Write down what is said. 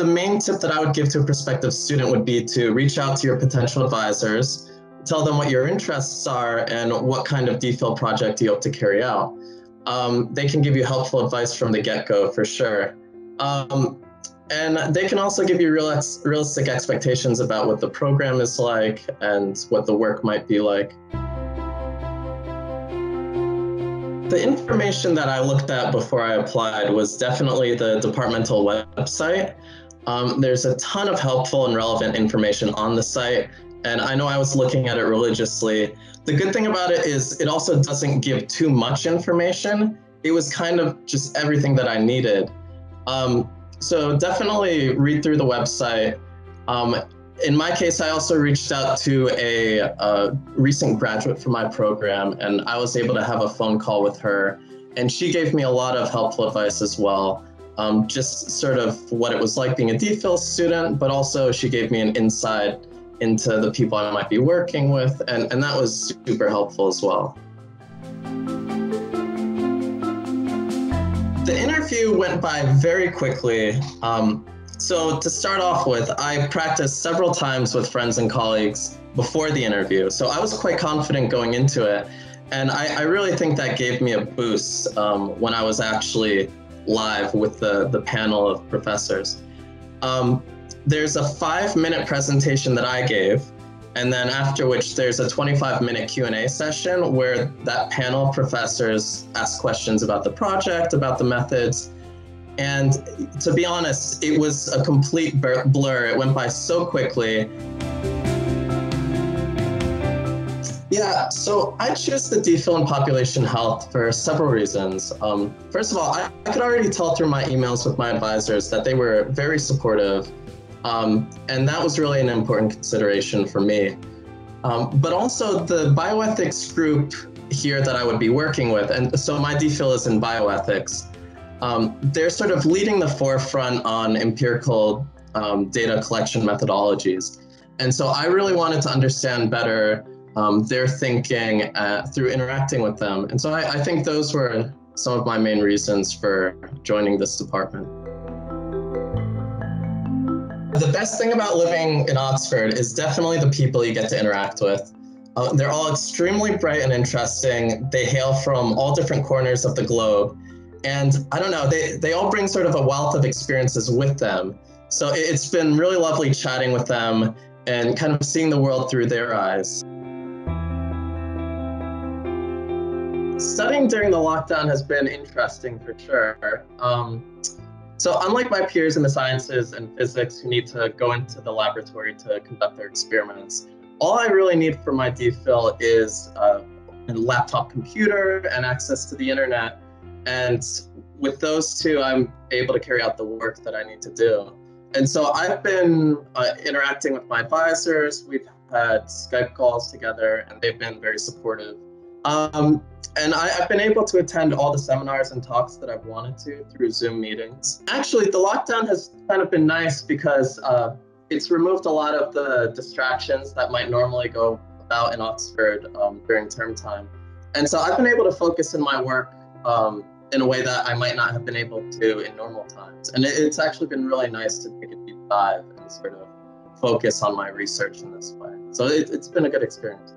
the main tip that I would give to a prospective student would be to reach out to your potential advisors, tell them what your interests are and what kind of DPhil project you hope to carry out. Um, they can give you helpful advice from the get-go for sure. Um, and they can also give you real ex realistic expectations about what the program is like and what the work might be like. The information that I looked at before I applied was definitely the departmental website. Um, there's a ton of helpful and relevant information on the site, and I know I was looking at it religiously. The good thing about it is it also doesn't give too much information. It was kind of just everything that I needed. Um, so definitely read through the website. Um, in my case, I also reached out to a, a, recent graduate from my program, and I was able to have a phone call with her. And she gave me a lot of helpful advice as well. Um, just sort of what it was like being a DPhil student, but also she gave me an insight into the people I might be working with, and, and that was super helpful as well. The interview went by very quickly. Um, so to start off with, I practiced several times with friends and colleagues before the interview. So I was quite confident going into it. And I, I really think that gave me a boost um, when I was actually live with the, the panel of professors. Um, there's a five minute presentation that I gave and then after which there's a 25 minute q&a session where that panel of professors ask questions about the project about the methods. And to be honest it was a complete blur. It went by so quickly yeah so i chose the DPhil in population health for several reasons um, first of all I, I could already tell through my emails with my advisors that they were very supportive um, and that was really an important consideration for me. Um, but also the bioethics group here that I would be working with, and so my DPhil is in bioethics. Um, they're sort of leading the forefront on empirical um, data collection methodologies. And so I really wanted to understand better um, their thinking uh, through interacting with them. And so I, I think those were some of my main reasons for joining this department. The best thing about living in Oxford is definitely the people you get to interact with. Uh, they're all extremely bright and interesting. They hail from all different corners of the globe. And I don't know, they, they all bring sort of a wealth of experiences with them. So it's been really lovely chatting with them and kind of seeing the world through their eyes. Studying during the lockdown has been interesting for sure. Um, so unlike my peers in the sciences and physics who need to go into the laboratory to conduct their experiments, all I really need for my DPhil is a laptop computer and access to the internet. And with those two, I'm able to carry out the work that I need to do. And so I've been uh, interacting with my advisors. We've had Skype calls together, and they've been very supportive. Um, and I, have been able to attend all the seminars and talks that I've wanted to through Zoom meetings. Actually, the lockdown has kind of been nice because uh, it's removed a lot of the distractions that might normally go about in Oxford um, during term time. And so I've been able to focus in my work um, in a way that I might not have been able to in normal times. And it, it's actually been really nice to take a deep dive and sort of focus on my research in this way. So it, it's been a good experience.